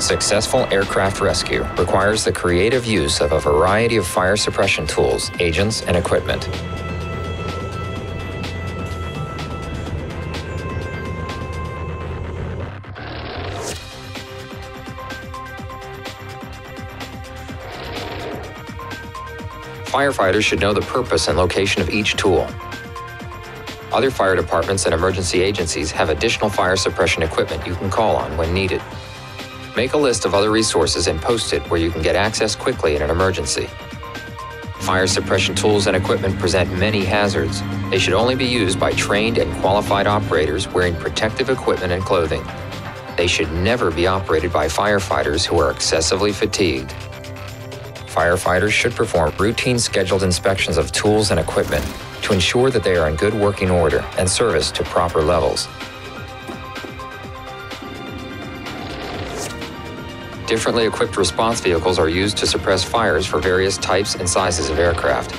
Successful aircraft rescue requires the creative use of a variety of fire suppression tools, agents, and equipment. Firefighters should know the purpose and location of each tool. Other fire departments and emergency agencies have additional fire suppression equipment you can call on when needed. Make a list of other resources and post it where you can get access quickly in an emergency. Fire suppression tools and equipment present many hazards. They should only be used by trained and qualified operators wearing protective equipment and clothing. They should never be operated by firefighters who are excessively fatigued. Firefighters should perform routine scheduled inspections of tools and equipment to ensure that they are in good working order and service to proper levels. Differently equipped response vehicles are used to suppress fires for various types and sizes of aircraft.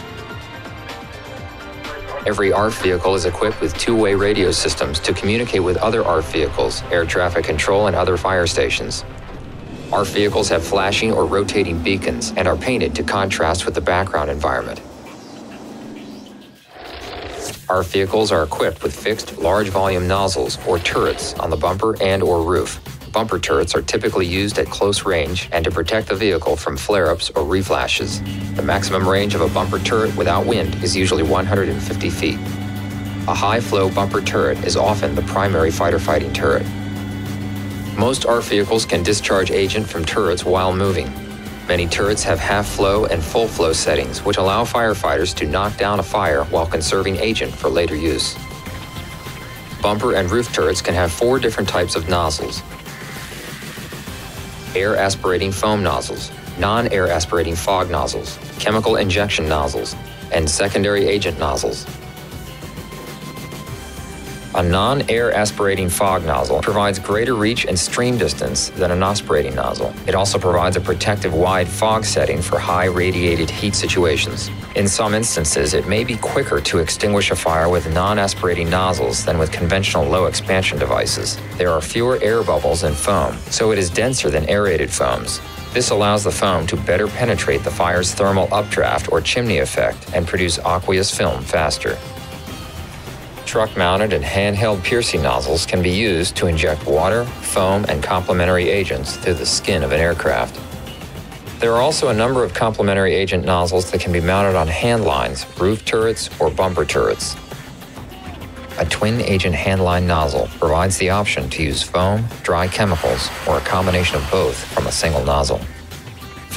Every ARFF vehicle is equipped with two-way radio systems to communicate with other ARFF vehicles, air traffic control, and other fire stations. ARFF vehicles have flashing or rotating beacons and are painted to contrast with the background environment. ARFF vehicles are equipped with fixed large volume nozzles or turrets on the bumper and or roof. Bumper turrets are typically used at close range and to protect the vehicle from flare-ups or reflashes. The maximum range of a bumper turret without wind is usually 150 feet. A high-flow bumper turret is often the primary fighter fighting turret. Most ARFF vehicles can discharge agent from turrets while moving. Many turrets have half-flow and full-flow settings, which allow firefighters to knock down a fire while conserving agent for later use. Bumper and roof turrets can have four different types of nozzles. Air aspirating foam nozzles, non-air aspirating fog nozzles, chemical injection nozzles, and secondary agent nozzles. A non-air aspirating fog nozzle provides greater reach and stream distance than an aspirating nozzle. It also provides a protective wide fog setting for high radiated heat situations. In some instances, it may be quicker to extinguish a fire with non-aspirating nozzles than with conventional low expansion devices. There are fewer air bubbles in foam, so it is denser than aerated foams. This allows the foam to better penetrate the fire's thermal updraft or chimney effect and produce aqueous film faster. Truck mounted and handheld piercing nozzles can be used to inject water, foam, and complementary agents through the skin of an aircraft. There are also a number of complementary agent nozzles that can be mounted on handlines, roof turrets, or bumper turrets. A twin agent handline nozzle provides the option to use foam, dry chemicals, or a combination of both from a single nozzle.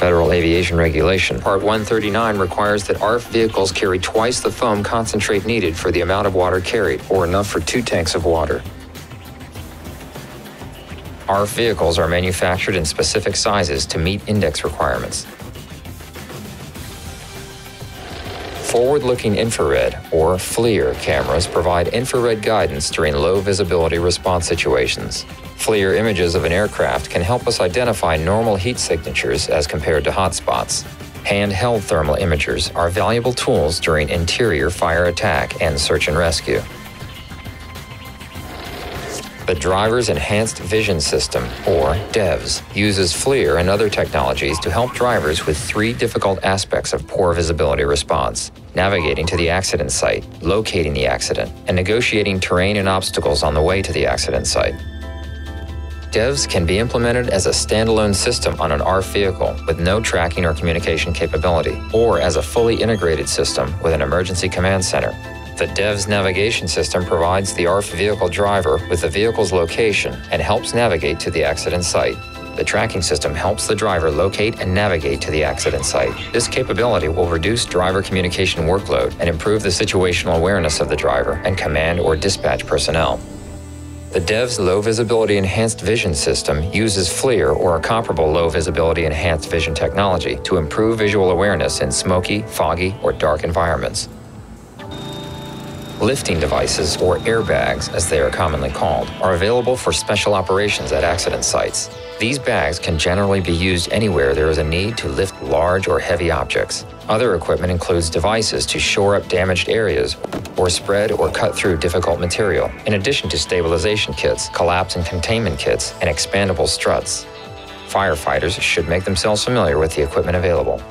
Federal Aviation Regulation Part 139 requires that ARFF vehicles carry twice the foam concentrate needed for the amount of water carried, or enough for two tanks of water. ARFF vehicles are manufactured in specific sizes to meet index requirements. Forward-looking infrared, or FLIR, cameras provide infrared guidance during low visibility response situations. FLIR images of an aircraft can help us identify normal heat signatures as compared to hotspots. Handheld thermal imagers are valuable tools during interior fire attack and search and rescue. The Driver's Enhanced Vision System, or DEVS, uses FLIR and other technologies to help drivers with three difficult aspects of poor visibility response navigating to the accident site, locating the accident, and negotiating terrain and obstacles on the way to the accident site. DEVS can be implemented as a standalone system on an ARFF vehicle with no tracking or communication capability, or as a fully integrated system with an emergency command center. The DEVS navigation system provides the ARFF vehicle driver with the vehicle's location and helps navigate to the accident site. The tracking system helps the driver locate and navigate to the accident site. This capability will reduce driver communication workload and improve the situational awareness of the driver and command or dispatch personnel. The DEVS Low Visibility Enhanced Vision System uses FLIR or a comparable low visibility enhanced vision technology to improve visual awareness in smoky, foggy, or dark environments. Lifting devices, or airbags as they are commonly called, are available for special operations at accident sites. These bags can generally be used anywhere there is a need to lift large or heavy objects. Other equipment includes devices to shore up damaged areas or spread or cut through difficult material, in addition to stabilization kits, collapse and containment kits, and expandable struts. Firefighters should make themselves familiar with the equipment available.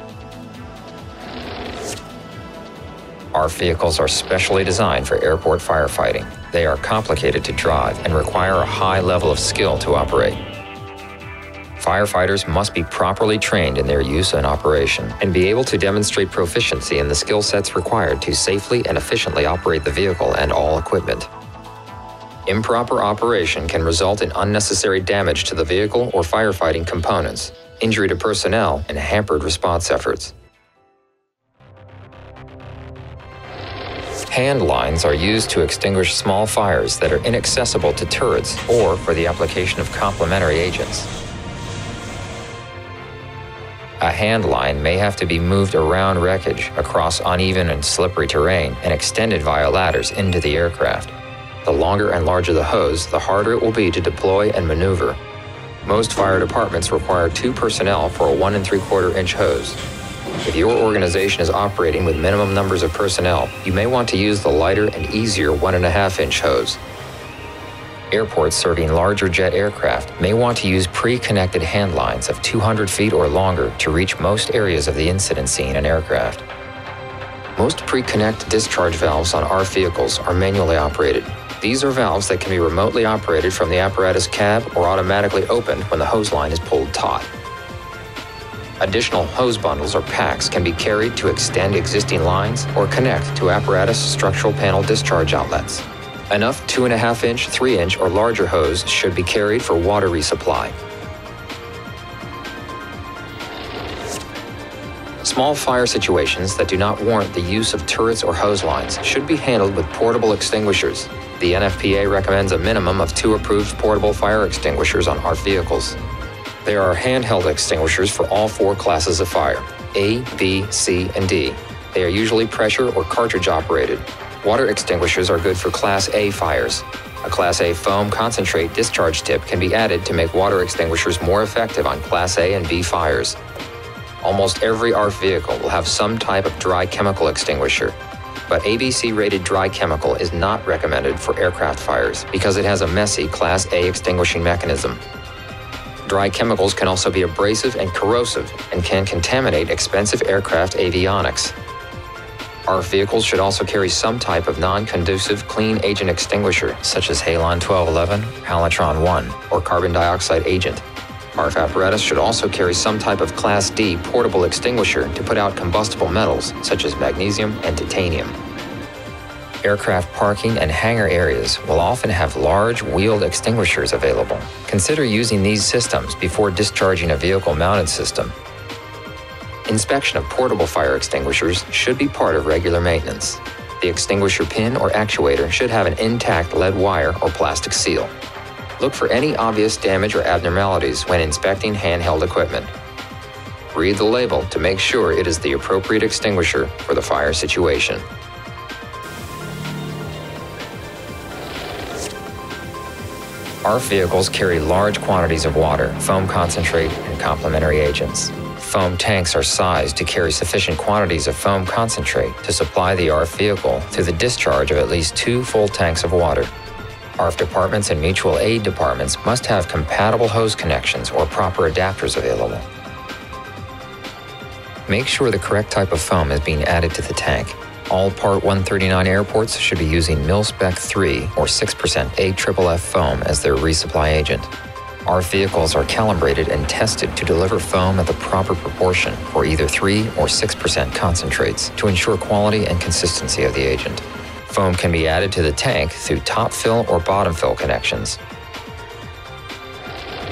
ARFF vehicles are specially designed for airport firefighting. They are complicated to drive and require a high level of skill to operate. Firefighters must be properly trained in their use and operation and be able to demonstrate proficiency in the skill sets required to safely and efficiently operate the vehicle and all equipment. Improper operation can result in unnecessary damage to the vehicle or firefighting components, injury to personnel, and hampered response efforts. Hand lines are used to extinguish small fires that are inaccessible to turrets or for the application of complementary agents. A hand line may have to be moved around wreckage across uneven and slippery terrain and extended via ladders into the aircraft. The longer and larger the hose, the harder it will be to deploy and maneuver. Most fire departments require two personnel for a one and three quarter inch hose. If your organization is operating with minimum numbers of personnel, you may want to use the lighter and easier one and a half inch hose. Airports serving larger jet aircraft may want to use pre-connected hand lines of 200 feet or longer to reach most areas of the incident scene and aircraft. Most pre-connect discharge valves on ARFF vehicles are manually operated. These are valves that can be remotely operated from the apparatus cab or automatically opened when the hose line is pulled taut. Additional hose bundles or packs can be carried to extend existing lines or connect to apparatus structural panel discharge outlets. Enough 2.5 inch, 3 inch, or larger hose should be carried for water resupply. Small fire situations that do not warrant the use of turrets or hose lines should be handled with portable extinguishers. The NFPA recommends a minimum of two approved portable fire extinguishers on ARFF vehicles. There are handheld extinguishers for all four classes of fire A, B, C, and D. They are usually pressure or cartridge operated. Water extinguishers are good for Class A fires. A Class A foam concentrate discharge tip can be added to make water extinguishers more effective on Class A and B fires. Almost every ARFF vehicle will have some type of dry chemical extinguisher, but ABC rated dry chemical is not recommended for aircraft fires because it has a messy Class A extinguishing mechanism. Dry chemicals can also be abrasive and corrosive and can contaminate expensive aircraft avionics. Our vehicles should also carry some type of non-conducive clean agent extinguisher, such as Halon 1211, Halotron 1, or carbon dioxide agent. ARFF apparatus should also carry some type of Class D portable extinguisher to put out combustible metals such as magnesium and titanium. Aircraft parking and hangar areas will often have large wheeled extinguishers available. Consider using these systems before discharging a vehicle mounted system. Inspection of portable fire extinguishers should be part of regular maintenance. The extinguisher pin or actuator should have an intact lead wire or plastic seal. Look for any obvious damage or abnormalities when inspecting handheld equipment. Read the label to make sure it is the appropriate extinguisher for the fire situation. ARFF vehicles carry large quantities of water, foam concentrate, and complementary agents. Foam tanks are sized to carry sufficient quantities of foam concentrate to supply the ARFF vehicle through the discharge of at least two full tanks of water. ARFF departments and mutual aid departments must have compatible hose connections or proper adapters available. Make sure the correct type of foam is being added to the tank. All Part 139 airports should be using Mil-Spec 3 or 6% AFFF foam as their resupply agent. Our vehicles are calibrated and tested to deliver foam at the proper proportion for either 3 or 6% concentrates to ensure quality and consistency of the agent. Foam can be added to the tank through top fill or bottom fill connections.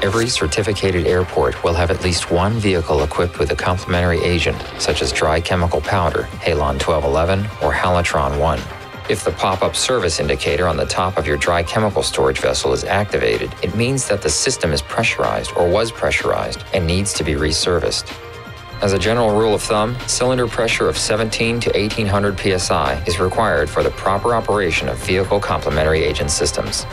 Every certificated airport will have at least one vehicle equipped with a complementary agent, such as dry chemical powder, Halon 1211, or Halotron 1. If the pop-up service indicator on the top of your dry chemical storage vessel is activated, it means that the system is pressurized or was pressurized and needs to be reserviced. As a general rule of thumb, cylinder pressure of 17 to 1800 psi is required for the proper operation of vehicle complementary agent systems.